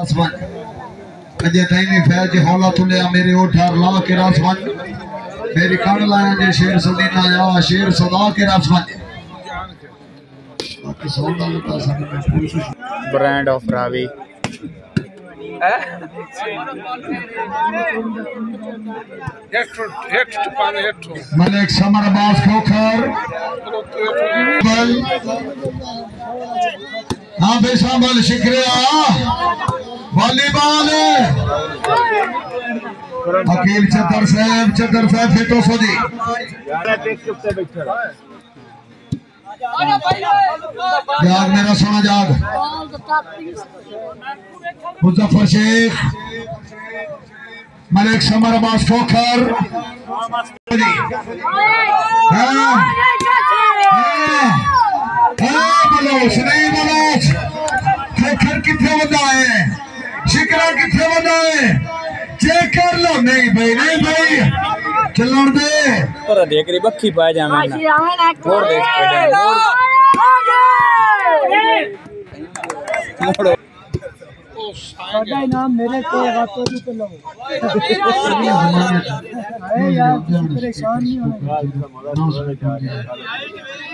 راسوان۔ اجے تائیں فیض ہولا تلیا میرے اوٹھار لا کے راسوان۔ میری کان لایا جے شیر سدین آیا شیر صدا کے پوچھو برانڈ آف راوی ملک سمر عباس کھوکھر۔ بل۔ ہاں بے سامل شکریہ۔ والی بال حکیل چتر صاحب چتر صاحب فیٹو سو دی جاگ میرا سونا جاگ مظفر شیخ ملک سمر عباس کھوکھر بلوچ نہیں بلوچ کھوکھر کتنے ودا ہے کرا کتھے بنا ہے چیک کر لو نہیں بھائی نہیں بھائی چلوڑ دے پر دیکھ رہی بکھی پائے جا میں چھوڑ دے موڑو ساڈا نام میرے کو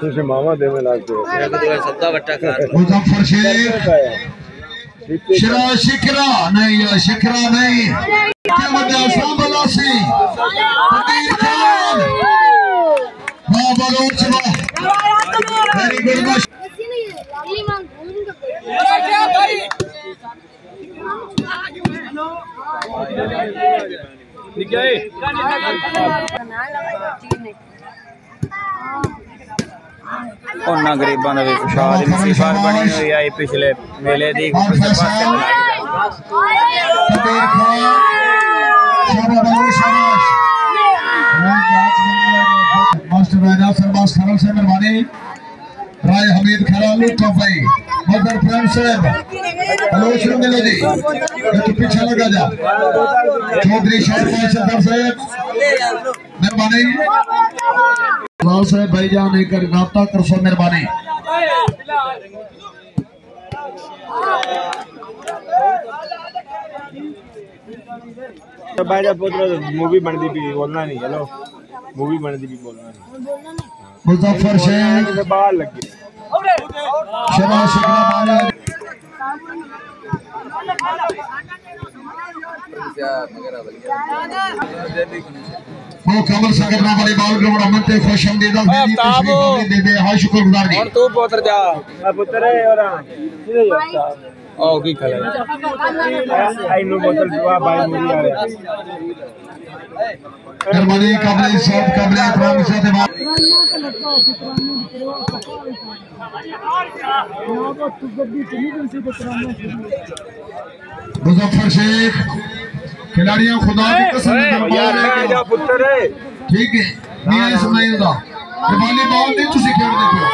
ਤੁਸੀਂ ਮਾਵਾ ਦੇਵੇਂ ਲੱਗਦੇ مظفر شیخ شرا شکرا نہیں یا شکرا نہیں کیا مدى اسلام بلا سی تقیر خان بابا روچ با ویری گڈ مش ਉਹਨਾਂ ਗਰੀਬਾਂ ਦਾ ਵੀ ਖੁਸ਼ਹਾਲ ਮੁਸੀਬਤ ਬਣੀ ਹੋਈ ਆਈ ਪਿਛਲੇ ਮੇਲੇ ਦੀ ਕਿਸੇ ਪਾਸੇ ਨੂੰ تقیر خان شابا بلو شاباش ماسٹر راجہ سرباز خرل سے مہربانی رائے حمید کھرالو ٹوپائی مدر پریم صاحب ہلو شروع ملو جی یہ تو پیچھے لگا جا چودری شاہ پاس صدر صاحب مہربانی اخلاص ہے بھائی جان ایک رابطہ کر سو مہربانی بھائی جان مووی بن دی بھی بولنا نہیں ہلو مووی بن دی بھی بولنا نہیں مظفر شیخ باہر لگی شباب شکرہ باہر مگر وہ کمل سنگر نام علی بال گراؤنڈ امن تے خوش آمدید میری تشریف آوری دے ہاں شکر گزار جی اور تو پوتر جا پوتر ہے اور او کی کھلے آئی نو بوتل دعا بھائی موری آ رہا جرمنی قبل عزت قبل احترام سے دماغ مظفر شیخ کھلاڑیاں خدا کی قسم ٹھیک ہے یہ اسماعیل دا والی بال نہیں تسی کھیڑ دے پیو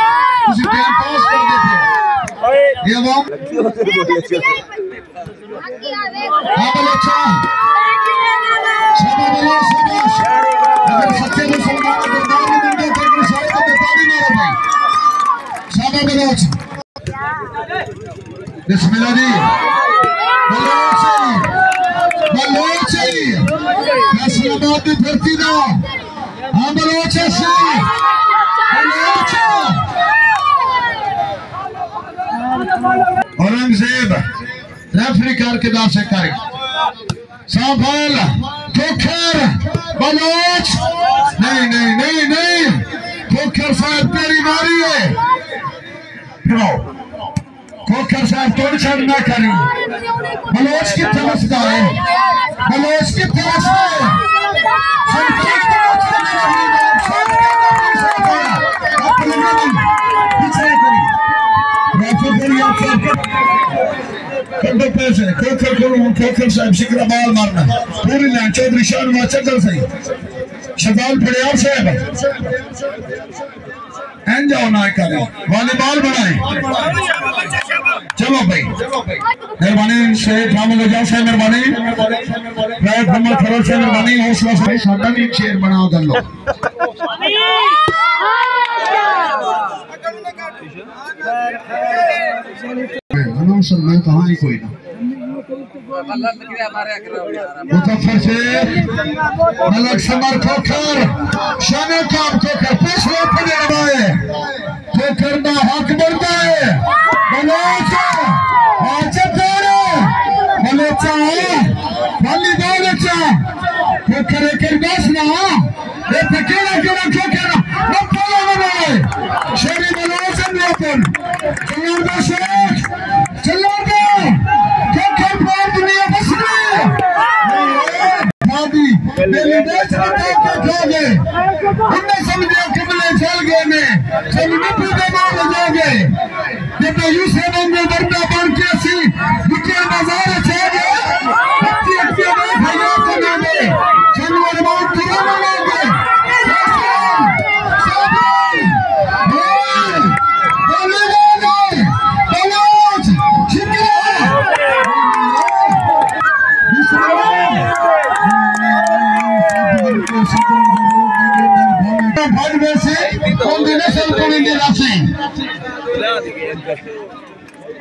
تسی گیم پاس کر دے پیو اوئے یہ وہ ہاں بل اچھا۔ شباب بلا شباش اگر سچے مسلمان اگر دار میں دنگے پر مشاہد کو تاری مارا پا شباب بلا اچھا۔ بسم اللہ جی۔ فیصل آباد دی پھرتی دا۔ ہاں بلوچ سی بلوچ۔ اورنگزیب، ریفری کر کے دا سے کرے سانبھال ٹھوکر بلوچ۔ نہیں نہیں نہیں نہیں۔ ٹھوکر صاحب تیری باری ہے۔ پھرو ٹھوکر صاحب توڑ چھڑ نہ کریں۔ بلوچ کی تلسدہ ہے بلوچ کی تلسدہ ہے سنفیق بلوچ ہے صاحب شکرہ بال مارنا پوری لائن چودری شاہ چکر سے شکال پڑے صاحب این جاؤ نہ کریں۔ والی بال بڑھائیں۔ چلو بھائی۔ مہربانی شیخ حامد اجاز سے مہربانی۔ رائے محمد خرل سے مہربانی حوصلہ سے۔ ساڈا بھی ایک شیر بنا کر لو۔ انوسر میں کہاں ہی کوئی نہ۔ متفر ملک سمر کوکر شانے کام کوکر حق بڑھتا ہے بلوچا آچا کارا بلوچا بلی ایک دس نا اے پکیڑا کیڑا بلوچا شیخ چلو دا کوکر پار دنیا بسنی انہیں سمجھے قبلے چل گئے میں۔ نپی دے مال جا گئے۔ جب یوسے نمبر بردہ بن کے سی بکے بازار چھا گئے۔ بچی اکتی میں کو نہ گئے ورمان کرانا نہ گئے۔ ساسان سابان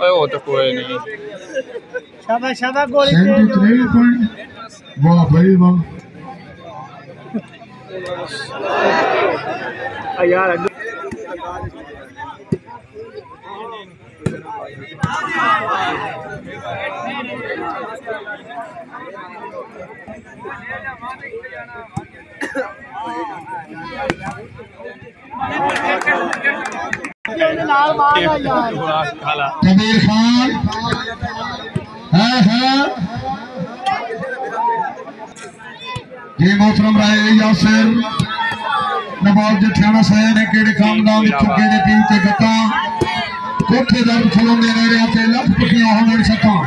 اوے وہ تو کوئی نہیں۔ شاباش شاباش گولی سینٹی تھری پوائنٹ واہ بھائی واہ۔ یار نال مارا یار کھالا کبیر خان ہاں ہاں جی محترم رائے یاسر نواب جٹھیانا صاحب نے کیڑے خاندان وچوں کیڑے ٹیم تے گتا کوٹھے در کھلوندے رہ رہے تے لکھ پٹیاں ہون سکاں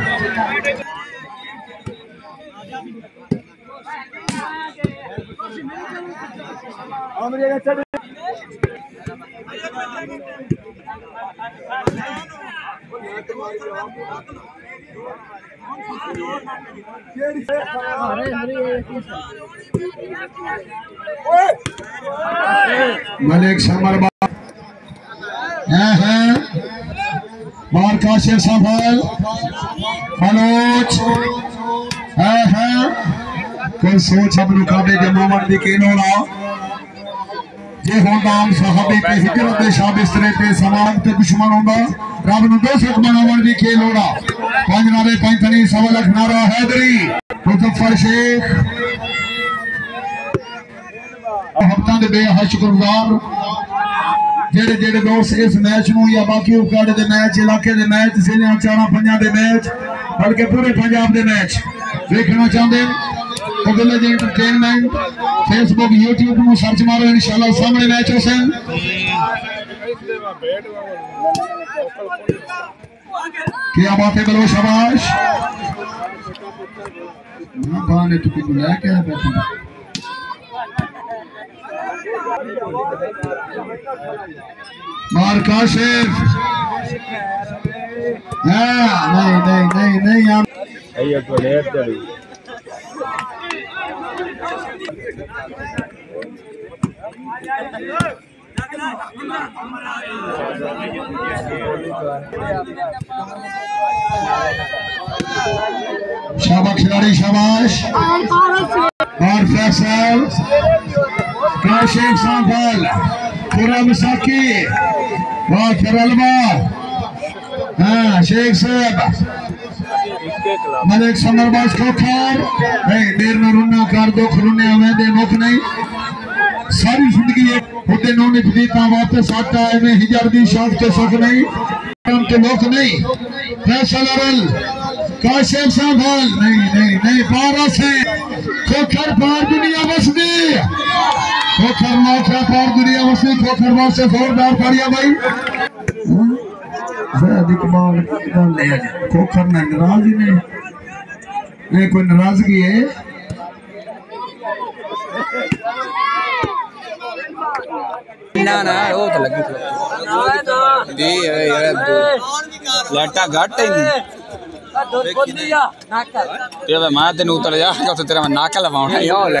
ملک سمر با ہاں ہاں۔ بار کاشر بلوچ ہاں ہاں۔ کوئی سوچ اب نکابے کے مومن دی کی نوڑا۔ جے ہوندام صحابی تے ہجرت دے شابسترے تے سمان تے دشمن ہوندا۔ رب نو دو سکھ مناون دی کی لوڑا پنج نارے پینتنی سوا لکھ نارا حیدری، مظفر شیخ۔ ہفتہ دے بے حد شکر گزار جڑے جڑے دوست اس میچ نو یا باقی اوکاڑے دے میچ، علاقے دے میچ ضلع چارہ پنجا دے میچ، بلکہ پورے پنجاب دے میچ دیکھنا چاہتے ہیں۔ Village entertainment Facebook YouTube نو سرچ مارو، انشاءاللہ سامنے میچ ہو سن کیا بات ہے بلو شباش نہ بانے تو کو لے کے بیٹھا مار کاشف ہاں نہیں نہیں نہیں نہیں ہم ایہ تو لیٹ چلی شاباش کھلاڑی شاباش، اور فیصل، کاشف سانپال پورا مساکی واکر الوا ہاں شیخ صاحب۔ ملک سمر باز کھوکھار نہیں دیر نہ رونا کار دو کھرونے ہمیں دے مک نہیں۔ ساری زندگی ایک ہوتے نونے پدیتا واپس آتا ہے، میں ہجار دی شاک کے سکھ نہیں ہم کے لوک نہیں۔ فیصل ارل کاشف سانبھال نہیں نہیں نہیں، پارا سے کھوکھر پار دنیا بس دی کھوکھر موکھر پار دنیا بس دی کھوکھر باز سے زوردار پڑیا بھائی۔ زید اقبال اقبال لے آجا کھوکھر نے نراضی نے نہیں۔ کوئی نرازگی ہے؟ ਨਾ ਨਾ ਉਹ ਤਾਂ ਲੱਗੀ ਖਲੋਤੀ ਦੀ ਯਾਰ ਲੈਟਾ ਘੱਟ ਹੀ ਨਹੀਂ ਤੇਰਾ ਮੈਂ ਤੈਨੂੰ ਉਤਰ ਜਾ ਉੱਥੇ ਤੇਰਾ ਮੈਂ ਨਾਕਾ ਲਵਾਉਣਾ ਯਾਰ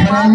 Kharal